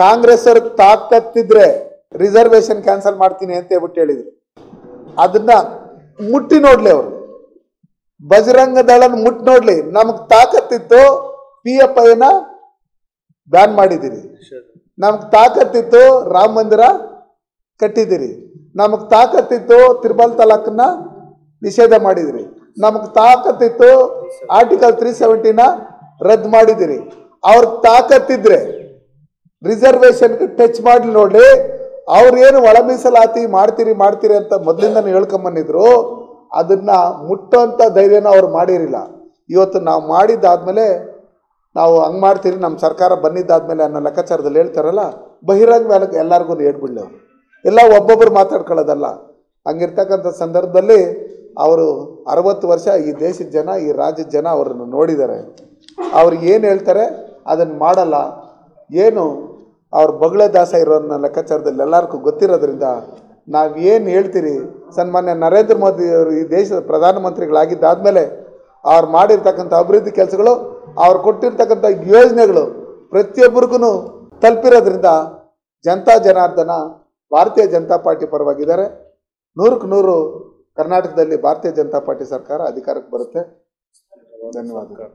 ಕಾಂಗ್ರೆಸ್ ಅವ್ರ ತಾಕತ್ತಿದ್ರೆ reservation cancel ಮಾಡ್ತೀನಿ ಅಂತ ಹೇಳ್ಬಿಟ್ಟು ಹೇಳಿದ್ರು. ಅದನ್ನ ಮುಟ್ಟಿ ನೋಡ್ಲಿ ಅವರು. ಬಜರಂಗ ದಳನ ಮುಟ್ಟಿ ನೋಡ್ಲಿ. ನಮಗ್ ತಾಕತ್ತಿತ್ತು ಪಿ ಎಫ್ ಐನ ಬ್ಯಾನ್ ಮಾಡಿದಿರಿ. ನಮಗ್ ತಾಕತ್ತಿತ್ತು ರಾಮ ಮಂದಿರ ಕಟ್ಟಿದಿರಿ. ನಮಗ್ ತಾಕತ್ತಿತ್ತು ತ್ರಿಬಲ್ ತಲಾಕ್ನ ನಿಷೇಧ ಮಾಡಿದಿರಿ. ನಮಗ್ ತಾಕತ್ತಿತ್ತು ಆರ್ಟಿಕಲ್ ತ್ರೀ ಸೆವೆಂಟಿನ ರದ್ದು ಮಾಡಿದಿರಿ. ಅವ್ರ ತಾಕತ್ತಿದ್ರೆ ರಿಸರ್ವೇಶನ್ಗೆ ಟಚ್ ಮಾಡಿ ನೋಡಿ. ಅವ್ರು ಏನು ಒಳ ಮೀಸಲಾತಿ ಮಾಡ್ತೀರಿ ಮಾಡ್ತೀರಿ ಅಂತ ಮೊದಲಿಂದ ಹೇಳ್ಕೊಂಬಂದಿದ್ರು. ಅದನ್ನ ಮುಟ್ಟೋಂಥ ಧೈರ್ಯನ ಅವ್ರು ಮಾಡಿರಲಿಲ್ಲ. ಇವತ್ತು ನಾವು ಮಾಡಿದ್ದಾದ್ಮೇಲೆ ನಾವು ಹಂಗೆ ಮಾಡ್ತೀರಿ ನಮ್ಮ ಸರ್ಕಾರ ಬಂದಿದ್ದಾದ್ಮೇಲೆ ಅನ್ನೋ ಲೆಕ್ಕಾಚಾರದಲ್ಲಿ ಹೇಳ್ತಾರಲ್ಲ, ಬಹಿರಂಗ ಮೇಲೆ ಎಲ್ಲರಿಗೂ ಹೇಳ್ಬಿಡ್ಲಿ ಅವರು. ಎಲ್ಲ ಒಬ್ಬೊಬ್ಬರು ಮಾತಾಡ್ಕೊಳ್ಳೋದಲ್ಲ. ಹಂಗಿರ್ತಕ್ಕಂಥ ಸಂದರ್ಭದಲ್ಲಿ ಅವರು ಅರವತ್ತು ವರ್ಷ ಈ ದೇಶದ ಜನ, ಈ ರಾಜ್ಯದ ಜನ ಅವರನ್ನು ನೋಡಿದ್ದಾರೆ. ಅವ್ರು ಏನು ಹೇಳ್ತಾರೆ, ಅದನ್ನು ಮಾಡಲ್ಲ. ಏನು ಅವ್ರ ಬಗಳ ದಾಸ ಇರೋ ಅನ್ನೋ ಲೆಕ್ಕಾಚಾರದಲ್ಲಿ ಎಲ್ಲರಿಗೂ ಗೊತ್ತಿರೋದ್ರಿಂದ ನಾವು ಏನು ಹೇಳ್ತೀರಿ? ಸನ್ಮಾನ್ಯ ನರೇಂದ್ರ ಮೋದಿ ಅವರು ಈ ದೇಶದ ಪ್ರಧಾನಮಂತ್ರಿಗಳಾಗಿದ್ದಾದ್ಮೇಲೆ ಅವ್ರು ಮಾಡಿರ್ತಕ್ಕಂಥ ಅಭಿವೃದ್ಧಿ ಕೆಲಸಗಳು, ಅವ್ರು ಕೊಟ್ಟಿರ್ತಕ್ಕಂಥ ಯೋಜನೆಗಳು ಪ್ರತಿಯೊಬ್ಬರಿಗೂ ತಲುಪಿರೋದ್ರಿಂದ ಜನತಾ ಜನಾರ್ದನ ಭಾರತೀಯ ಜನತಾ ಪಾರ್ಟಿ ಪರವಾಗಿದ್ದಾರೆ. ನೂರಕ್ಕೆ ನೂರು ಕರ್ನಾಟಕದಲ್ಲಿ ಭಾರತೀಯ ಜನತಾ ಪಾರ್ಟಿ ಸರ್ಕಾರ ಅಧಿಕಾರಕ್ಕೆ ಬರುತ್ತೆ. ಧನ್ಯವಾದಗಳು.